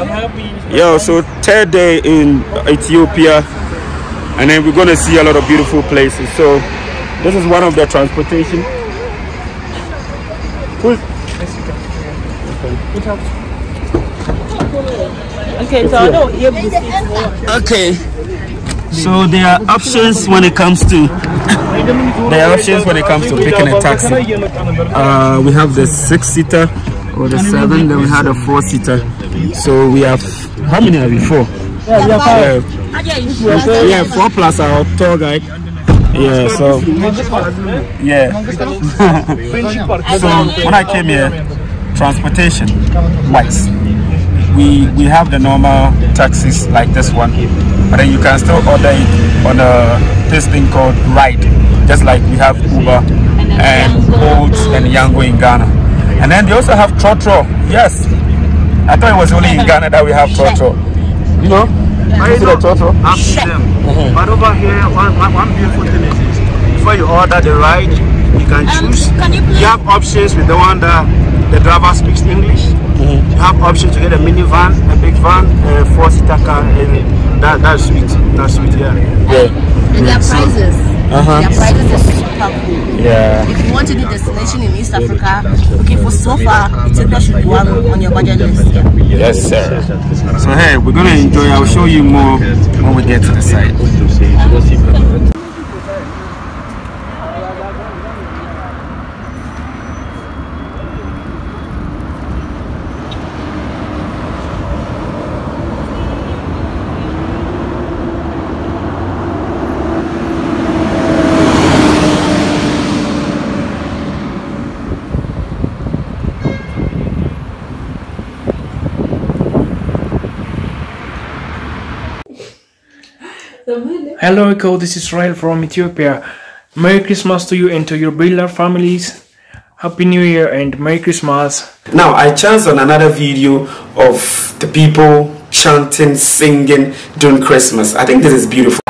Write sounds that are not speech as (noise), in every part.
I'm happy. Yo, so third day in Ethiopia, and then we're gonna see a lot of beautiful places. So this is one of the transportation. Who's Okay, so I don't hear the Okay. So there are options when it comes to (coughs) there are options when it comes to picking a taxi. Uh, we have the six seater or the seven, then we had a four seater. So we have how many are we? Four. Yeah, we have five yeah, four plus our tour guide. Yeah, so yeah. (laughs) so when I came here, transportation wise, we we have the normal taxis like this one, but then you can still order it on a this thing called ride, just like we have Uber and Bolt and Yango in Ghana. And then they also have Trotro. Yes, I thought it was only in Ghana that we have Trotro. You know, you see the Trotro? I've seen them. Mm-hmm. But over here, one, one, one beautiful thing is this. Before you order the ride, you can um, choose. can you you have options with the one that the driver speaks English. Mm-hmm. You have options to get a minivan, a big van, a four-seater car, and that, that's sweet. That's sweet, yeah. And their prices. Uh-huh. Their prices are. Yeah. If you want to do destination in East Africa, okay, for so far, Ethiopia should be one on your budget list. Yeah. Yes, sir. So hey, we're gonna enjoy. I'll show you more when we get to the site. Hello, Ekow. This is Rael from Ethiopia. Merry Christmas to you and to your beloved families. Happy New Year and Merry Christmas. Now, I chanced on another video of the people chanting, singing during Christmas. I think this is beautiful.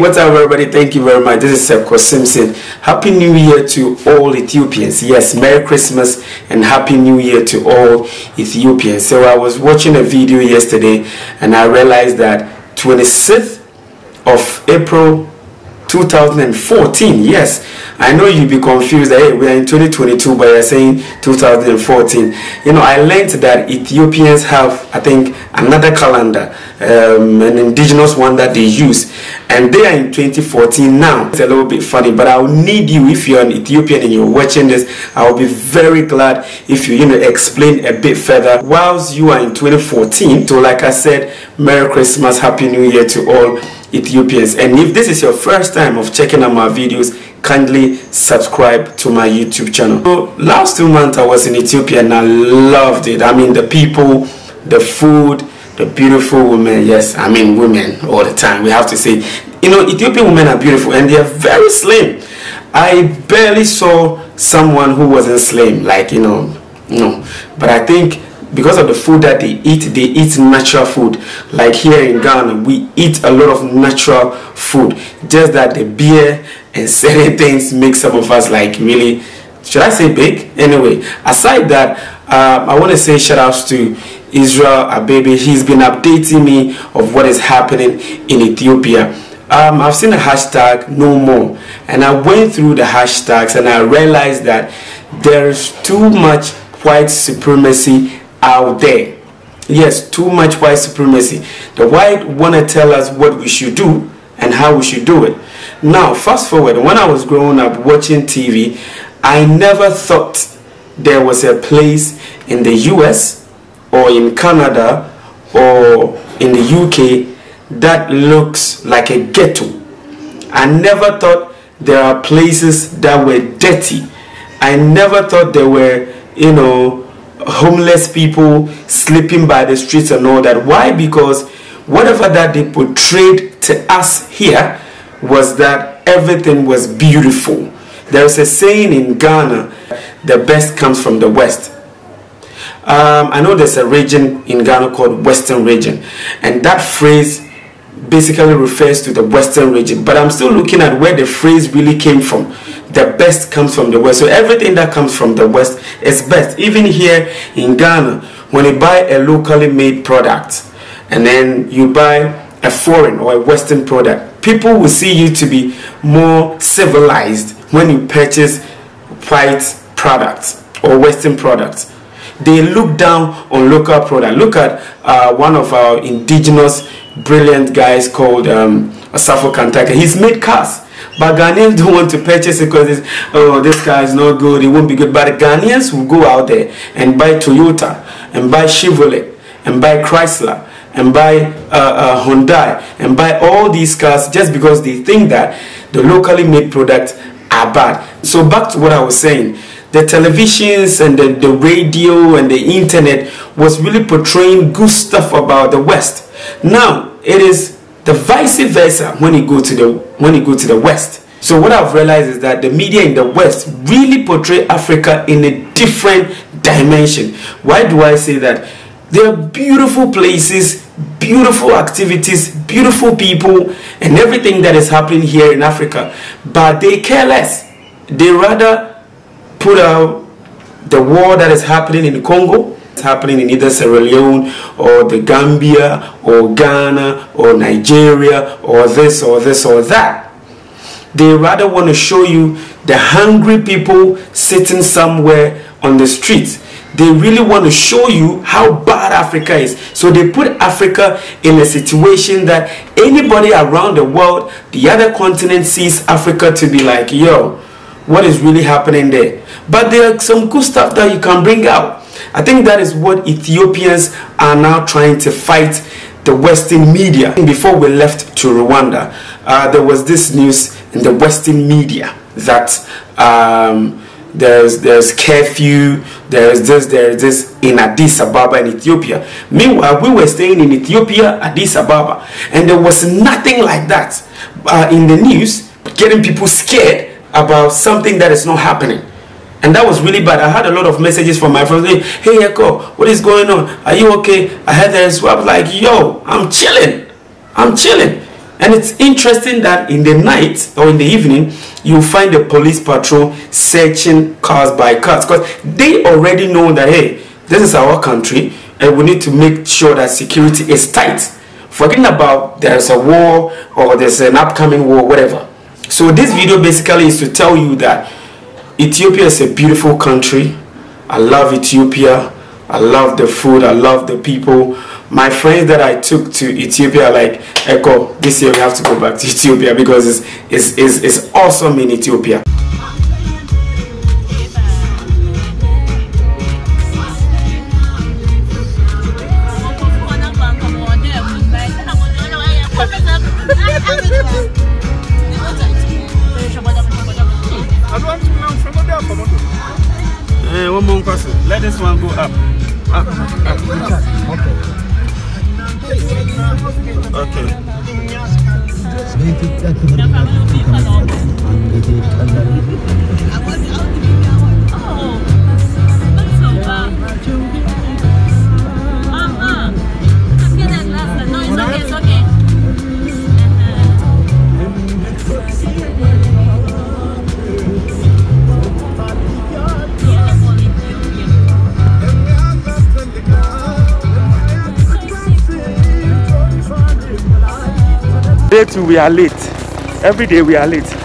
What's up, everybody? Thank you very much. This is Ekow Simpson. Happy New Year to all Ethiopians. Yes, Merry Christmas and Happy New Year to all Ethiopians. So, I was watching a video yesterday and I realized that 26th of April 2014. Yes, I know you'll be confused hey, we are in 2022, but you're saying 2014. You know, I learned that Ethiopians have, I think, another calendar, um, an indigenous one that they use, and they are in 2014 now. It's a little bit funny, but I'll need you if you're an Ethiopian and you're watching this. I'll be very glad if you, you know, explain a bit further. Whilst you are in 2014, so like I said, Merry Christmas, Happy New Year to all Ethiopians. And if this is your first time of checking out my videos, kindly subscribe to my YouTube channel. So last two months I was in Ethiopia and I loved it. I mean the people, the food, the beautiful women. Yes, I mean women all the time. We have to say, you know, Ethiopian women are beautiful and they are very slim. I barely saw someone who wasn't slim, like you know, no. But I think because of the food that they eat, they eat natural food. Like here in Ghana, we eat a lot of natural food. Just that the beer and (laughs) certain things make some of us like really, should I say big? Anyway, aside that, um, I want to say shout outs to Israel Abebe. He's been updating me of what is happening in Ethiopia. Um, I've seen the hashtag no more, and I went through the hashtags and I realized that there's too much white supremacy out there. Yes, too much white supremacy. The white want to tell us what we should do and how we should do it. Now, fast forward, when I was growing up watching TV, I never thought there was a place in the US or in Canada or in the UK that looks like a ghetto. I never thought there are places that were dirty. I never thought there were, you know, homeless people sleeping by the streets and all that. Why? Because whatever that they portrayed to us here was that everything was beautiful. There's a saying in Ghana, the best comes from the west. Um, I know there's a region in Ghana called Western Region, and that phrase basically refers to the Western region. But I'm still looking at where the phrase really came from. The best comes from the West. So everything that comes from the West is best. Even here in Ghana, when you buy a locally made product and then you buy a foreign or a Western product, people will see you to be more civilized when you purchase white products or Western products. They look down on local product. Look at uh, one of our indigenous brilliant guys called um, Asafo Kantanka. He's made cars. But Ghanaians (laughs) don't want to purchase it because oh this car is not good, it won't be good. But Ghanaians will go out there and buy Toyota and buy Chevrolet and buy Chrysler and buy uh, uh, Hyundai and buy all these cars just because they think that the locally made products are bad. So back to what I was saying, the televisions and the, the radio and the internet was really portraying good stuff about the West. Now it is the vice versa when you go to the when you go to the West. So what I've realized is that the media in the West really portray Africa in a different dimension. Why do I say that? There are beautiful places, beautiful activities, beautiful people, and everything that is happening here in Africa, but they care less. They rather put out the war that is happening in Congo, it's happening in either Sierra Leone or the Gambia or Ghana or Nigeria or this or this or that. They rather want to show you the hungry people sitting somewhere on the streets they really want to show you how bad Africa is. So they put Africa in a situation that anybody around the world, the other continent sees Africa to be like, yo, what is really happening there? But there are some cool stuff that you can bring out. I think that is what Ethiopians are now trying to fight the Western media. Before we left to Rwanda, uh, there was this news in the Western media that um, there's there's curfew, there's this, there's this in Addis Ababa in Ethiopia. Meanwhile, we were staying in Ethiopia, Addis Ababa, and there was nothing like that uh, in the news, getting people scared about something that is not happening. And that was really bad. I had a lot of messages from my friends. Hey, Ekow, what is going on? Are you okay? I had that I was like, yo, I'm chilling. I'm chilling. And it's interesting that in the night or in the evening, you find the police patrol searching cars by cars because they already know that hey, this is our country and we need to make sure that security is tight. Forgetting about there's a war or there's an upcoming war, whatever. So this video basically is to tell you that Ethiopia is a beautiful country. I love Ethiopia. I love the food. I love the people. My friends that I took to Ethiopia, like Ekow, this year we have to go back to (laughs) Ethiopia because it's, it's, it's, it's awesome in Ethiopia. Let this one go up. Up, up. Okay. Okay. Oh, so bad. Mama, just. No, it's okay, it's okay. Day two, we are late. Every day we are late.